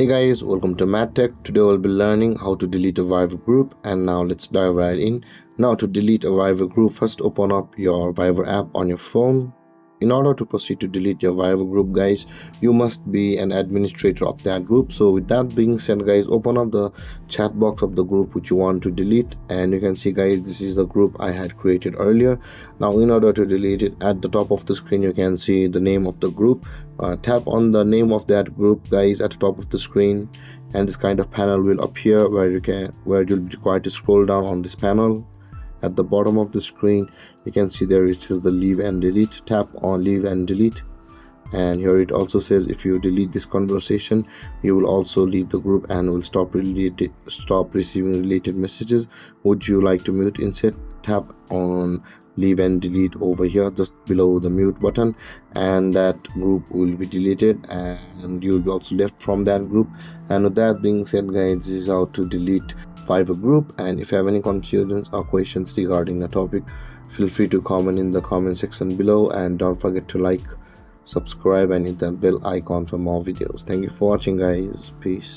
Hey guys, welcome to Mad Tech. Today we'll be learning how to delete a Viber group and now let's dive right in. Now to delete a Viber group, first open up your Viber app on your phone in order to proceed to delete your Viber group guys you must be an administrator of that group. So with that being said guys open up the chat box of the group which you want to delete. And you can see guys this is the group I had created earlier. Now in order to delete it at the top of the screen you can see the name of the group. Uh, tap on the name of that group guys at the top of the screen. And this kind of panel will appear where you can where you'll be required to scroll down on this panel at the bottom of the screen you can see there it says the leave and delete. Tap on leave and delete and here it also says if you delete this conversation you will also leave the group and will stop related stop receiving related messages. Would you like to mute instead? Tap on leave and delete over here just below the mute button. And that group will be deleted and you'll be also left from that group. And with that being said guys this is how to delete Viber group. And if you have any confusions or questions regarding the topic feel free to comment in the comment section below. And don't forget to like subscribe and hit the bell icon for more videos. Thank you for watching guys. Peace